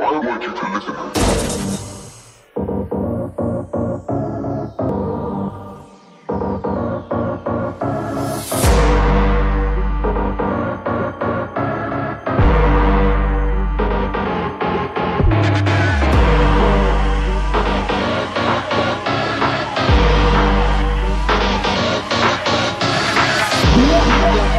I want you to listen. Yeah.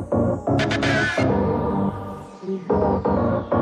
Thank you.